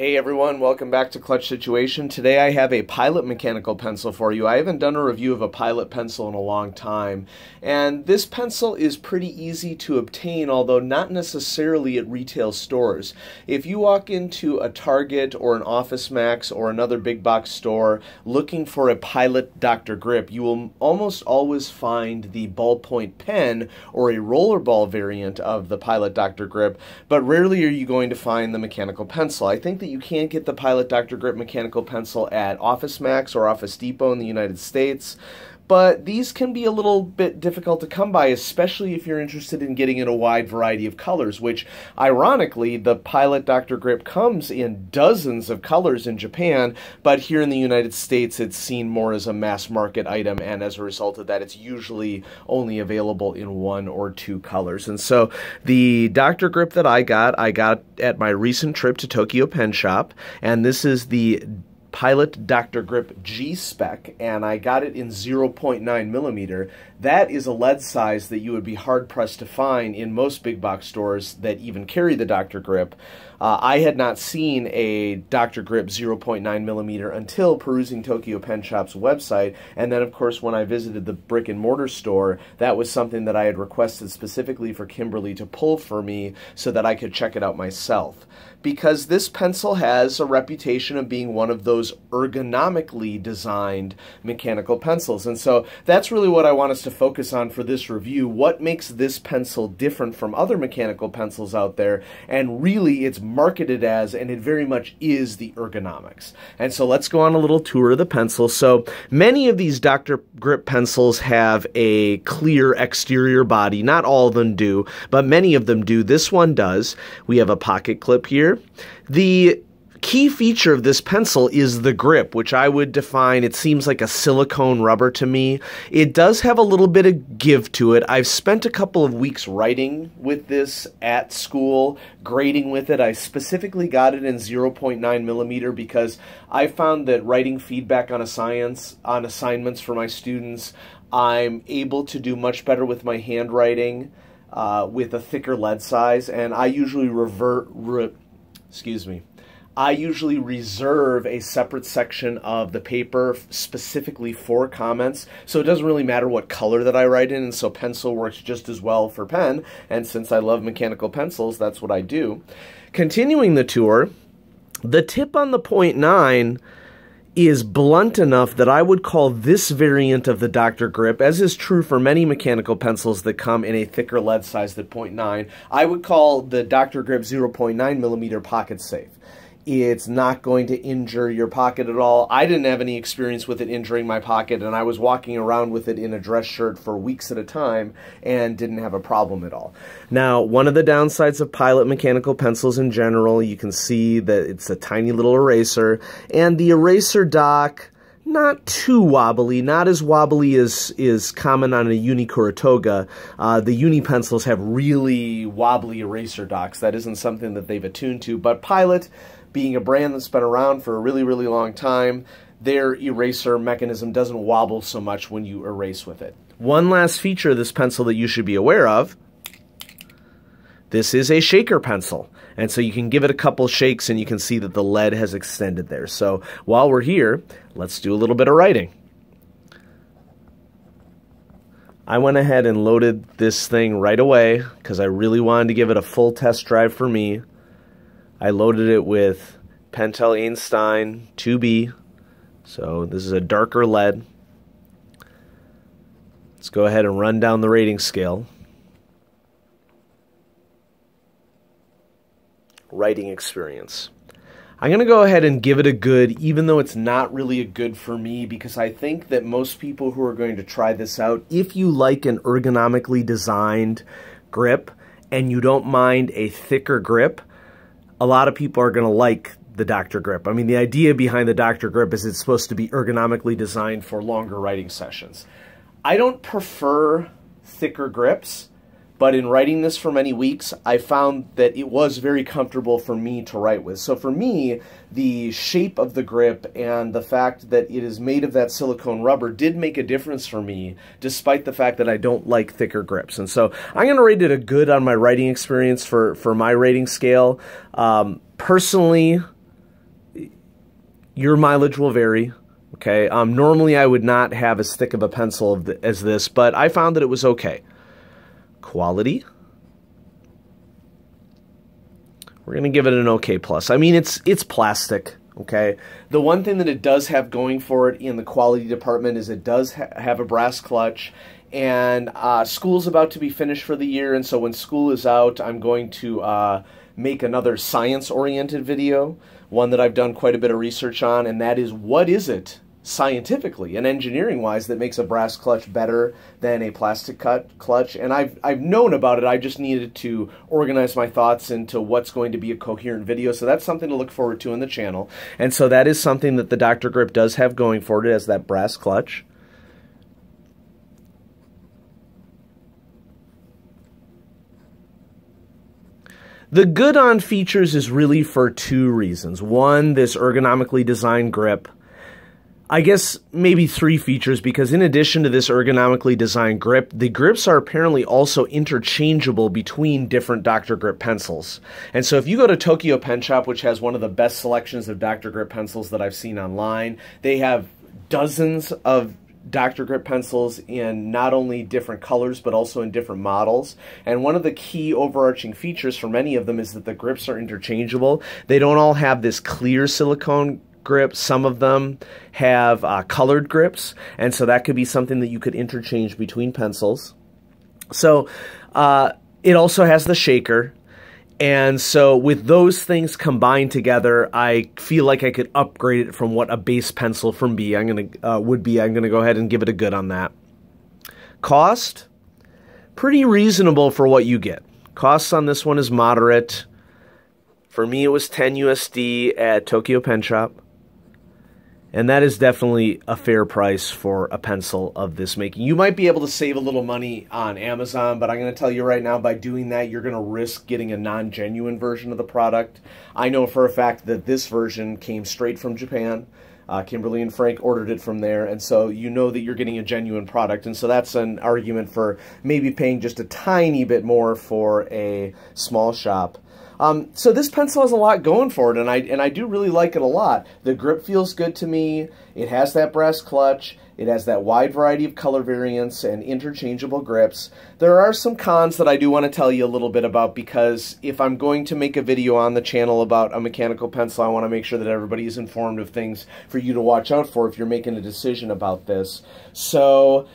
Hey everyone, welcome back to Clutch Situation. Today I have a Pilot mechanical pencil for you. I haven't done a review of a Pilot pencil in a long time, and this pencil is pretty easy to obtain, although not necessarily at retail stores. If you walk into a Target or an Office Max or another big box store looking for a Pilot Dr. Grip, you will almost always find the ballpoint pen or a rollerball variant of the Pilot Dr. Grip, but rarely are you going to find the mechanical pencil. I think that you can't get the Pilot Dr. Grip mechanical pencil at Office Max or Office Depot in the United States but these can be a little bit difficult to come by, especially if you're interested in getting in a wide variety of colors, which, ironically, the Pilot Dr. Grip comes in dozens of colors in Japan, but here in the United States it's seen more as a mass market item, and as a result of that, it's usually only available in one or two colors. And so the Dr. Grip that I got, I got at my recent trip to Tokyo Pen Shop, and this is the Pilot Dr. Grip G spec, and I got it in 0.9 millimeter. That is a lead size that you would be hard pressed to find in most big box stores that even carry the Dr. Grip. Uh, I had not seen a Dr. Grip 0.9 millimeter until perusing Tokyo Pen Shop's website, and then of course when I visited the brick and mortar store, that was something that I had requested specifically for Kimberly to pull for me so that I could check it out myself because this pencil has a reputation of being one of those ergonomically designed mechanical pencils. And so that's really what I want us to focus on for this review. What makes this pencil different from other mechanical pencils out there? And really, it's marketed as, and it very much is, the ergonomics. And so let's go on a little tour of the pencil. So many of these Dr. Grip pencils have a clear exterior body. Not all of them do, but many of them do. This one does. We have a pocket clip here here. The key feature of this pencil is the grip, which I would define, it seems like a silicone rubber to me. It does have a little bit of give to it. I've spent a couple of weeks writing with this at school, grading with it. I specifically got it in 0.9 millimeter because I found that writing feedback on a science, on assignments for my students, I'm able to do much better with my handwriting. Uh, with a thicker lead size, and I usually revert, re excuse me, I usually reserve a separate section of the paper specifically for comments. So it doesn't really matter what color that I write in. And so pencil works just as well for pen. And since I love mechanical pencils, that's what I do. Continuing the tour, the tip on the point nine is blunt enough that I would call this variant of the Dr. Grip, as is true for many mechanical pencils that come in a thicker lead size than 0.9, I would call the Dr. Grip 0.9 millimeter pocket safe. It's not going to injure your pocket at all. I didn't have any experience with it injuring my pocket, and I was walking around with it in a dress shirt for weeks at a time and didn't have a problem at all. Now, one of the downsides of Pilot mechanical pencils in general, you can see that it's a tiny little eraser, and the eraser dock not too wobbly, not as wobbly as is common on a Uni Kuru Toga. Uh, the Uni pencils have really wobbly eraser docks. That isn't something that they've attuned to, but Pilot being a brand that's been around for a really, really long time, their eraser mechanism doesn't wobble so much when you erase with it. One last feature of this pencil that you should be aware of, this is a shaker pencil. And so you can give it a couple shakes and you can see that the lead has extended there. So while we're here, let's do a little bit of writing. I went ahead and loaded this thing right away because I really wanted to give it a full test drive for me. I loaded it with Pentel Ain Stein 2B. So this is a darker lead. Let's go ahead and run down the rating scale. Writing experience. I'm going to go ahead and give it a good, even though it's not really a good for me, because I think that most people who are going to try this out, if you like an ergonomically designed grip and you don't mind a thicker grip, a lot of people are going to like the Dr. Grip. I mean, the idea behind the Dr. Grip is it's supposed to be ergonomically designed for longer writing sessions. I don't prefer thicker grips. But in writing this for many weeks, I found that it was very comfortable for me to write with. So for me, the shape of the grip and the fact that it is made of that silicone rubber did make a difference for me, despite the fact that I don't like thicker grips. And so I'm going to rate it a good on my writing experience for, for my rating scale. Um, personally, Your mileage will vary. Okay. Um, normally, I would not have as thick of a pencil as this, but I found that it was okay. Quality. We're gonna give it an okay plus. I mean, it's it's plastic. Okay. The one thing that it does have going for it in the quality department is it does ha have a brass clutch and uh, school's about to be finished for the year and so when school is out i'm going to uh, make another science oriented video one that i've done quite a bit of research on and that is what is it scientifically and engineering wise that makes a brass clutch better than a plastic cut clutch. And I've I've known about it. I just needed to organize my thoughts into what's going to be a coherent video. So that's something to look forward to in the channel. And so that is something that the Dr. Grip does have going for it as that brass clutch. The good on features is really for two reasons. One, this ergonomically designed grip I guess maybe three features because in addition to this ergonomically designed grip, the grips are apparently also interchangeable between different Dr. Grip pencils. And so if you go to Tokyo Pen Shop, which has one of the best selections of Dr. Grip pencils that I've seen online, they have dozens of Dr. Grip pencils in not only different colors but also in different models. And one of the key overarching features for many of them is that the grips are interchangeable. They don't all have this clear silicone grips. Some of them have uh, colored grips, and so that could be something that you could interchange between pencils. So uh, it also has the shaker. And so with those things combined together, I feel like I could upgrade it from what a base pencil from B I'm gonna uh, would be. I'm gonna go ahead and give it a good on that. Cost, pretty reasonable for what you get. Costs on this one is moderate. For me, it was 10 USD at Tokyo Pen Shop. And that is definitely a fair price for a pencil of this making. You might be able to save a little money on Amazon, but I'm going to tell you right now by doing that, you're going to risk getting a non genuine version of the product. I know for a fact that this version came straight from Japan. Uh, Kimberly and Frank ordered it from there, and so you know that you're getting a genuine product. And so that's an argument for maybe paying just a tiny bit more for a small shop. Um, so this pencil has a lot going for it, and I and I do really like it a lot. The grip feels good to me. It has that brass clutch. It has that wide variety of color variants and interchangeable grips. There are some cons that I do want to tell you a little bit about because if I'm going to make a video on the channel about a mechanical pencil, I want to make sure that everybody is informed of things for you to watch out for if you're making a decision about this. So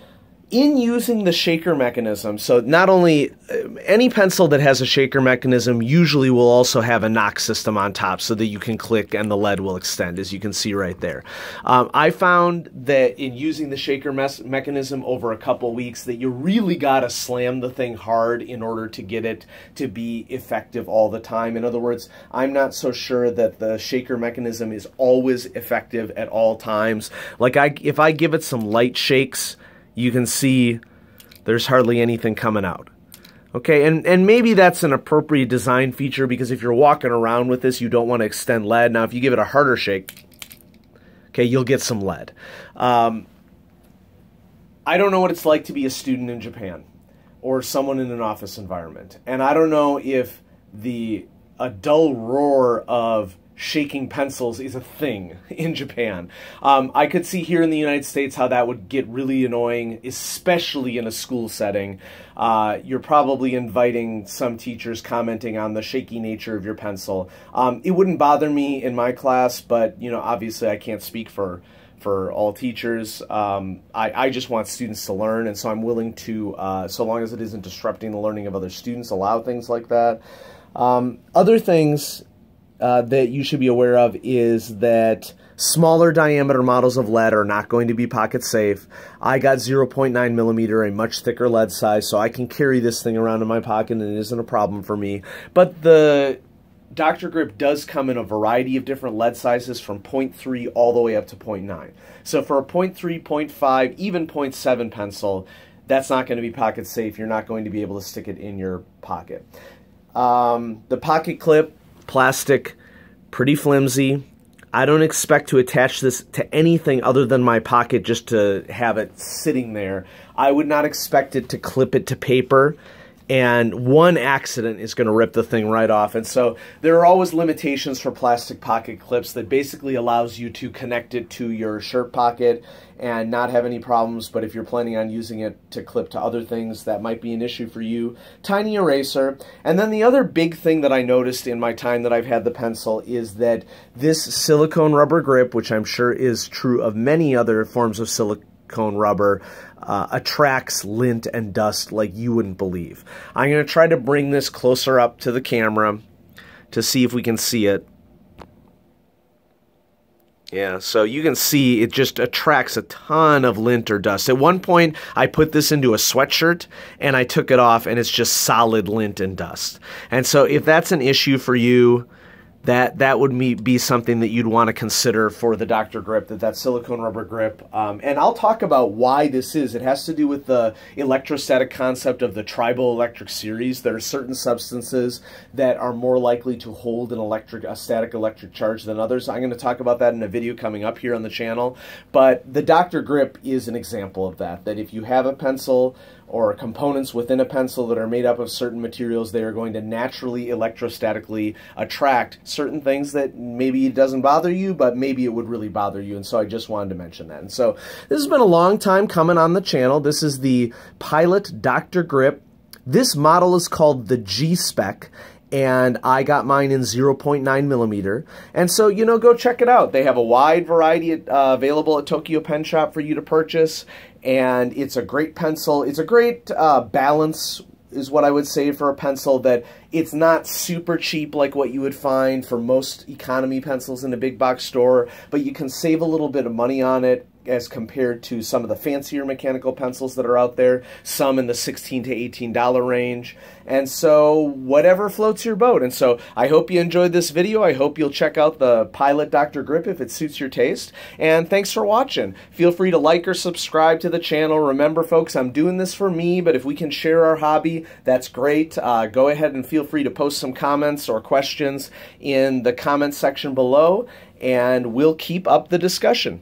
in using the shaker mechanism, so not only uh, any pencil that has a shaker mechanism usually will also have a knock system on top so that you can click and the lead will extend, as you can see right there. Um, I found that in using the shaker mechanism over a couple weeks that you really got to slam the thing hard in order to get it to be effective all the time. In other words, I'm not so sure that the shaker mechanism is always effective at all times. Like I, if I give it some light shakes, you can see there's hardly anything coming out. Okay, and, and maybe that's an appropriate design feature because if you're walking around with this, you don't want to extend lead. Now, if you give it a harder shake, okay, you'll get some lead. Um, I don't know what it's like to be a student in Japan or someone in an office environment. And I don't know if the a dull roar of shaking pencils is a thing in Japan. Um, I could see here in the United States how that would get really annoying, especially in a school setting. Uh, you're probably inviting some teachers commenting on the shaky nature of your pencil. Um, it wouldn't bother me in my class, but you know, obviously, I can't speak for for all teachers. Um, I, I, just want students to learn, and so I'm willing to, uh, so long as it isn't disrupting the learning of other students, allow things like that. Um, other things uh, that you should be aware of is that smaller diameter models of lead are not going to be pocket safe. I got 0.9 millimeter, a much thicker lead size, so I can carry this thing around in my pocket and it isn't a problem for me. But the Dr. Grip does come in a variety of different lead sizes from 0.3 all the way up to 0.9. So for a 0.3, 0.5, even 0.7 pencil, that's not going to be pocket safe. You're not going to be able to stick it in your pocket. Um, the pocket clip plastic, pretty flimsy. I don't expect to attach this to anything other than my pocket just to have it sitting there. I would not expect it to clip it to paper. And one accident is going to rip the thing right off. And so there are always limitations for plastic pocket clips that basically allows you to connect it to your shirt pocket and not have any problems. But if you're planning on using it to clip to other things, that might be an issue for you. Tiny eraser. And then the other big thing that I noticed in my time that I've had the pencil is that this silicone rubber grip, which I'm sure is true of many other forms of silicone rubber, uh, attracts lint and dust like you wouldn't believe. I'm going to try to bring this closer up to the camera to see if we can see it. Yeah, so you can see it just attracts a ton of lint or dust. At one point, I put this into a sweatshirt and I took it off and it's just solid lint and dust. And so if that's an issue for you, that that would be something that you'd want to consider for the Dr. Grip, that that silicone rubber grip. Um, and I'll talk about why this is. It has to do with the electrostatic concept of the triboelectric series. There are certain substances that are more likely to hold an electric, a static electric charge than others. I'm going to talk about that in a video coming up here on the channel. But the Dr. Grip is an example of that, that if you have a pencil or components within a pencil that are made up of certain materials, they are going to naturally electrostatically attract certain things that maybe it doesn't bother you, but maybe it would really bother you. And so I just wanted to mention that. And so this has been a long time coming on the channel. This is the Pilot Dr. Grip. This model is called the G-Spec and I got mine in 0.9 millimeter. And so, you know, go check it out. They have a wide variety uh, available at Tokyo Pen Shop for you to purchase, and it's a great pencil. It's a great uh, balance is what I would say for a pencil that it's not super cheap like what you would find for most economy pencils in a big box store, but you can save a little bit of money on it as compared to some of the fancier mechanical pencils that are out there, some in the 16 to $18 range. And so whatever floats your boat. And so I hope you enjoyed this video. I hope you'll check out the Pilot Dr. Grip if it suits your taste. And thanks for watching. Feel free to like or subscribe to the channel. Remember, folks, I'm doing this for me, but if we can share our hobby, that's great. Uh, go ahead and feel free to post some comments or questions in the comment section below, and we'll keep up the discussion.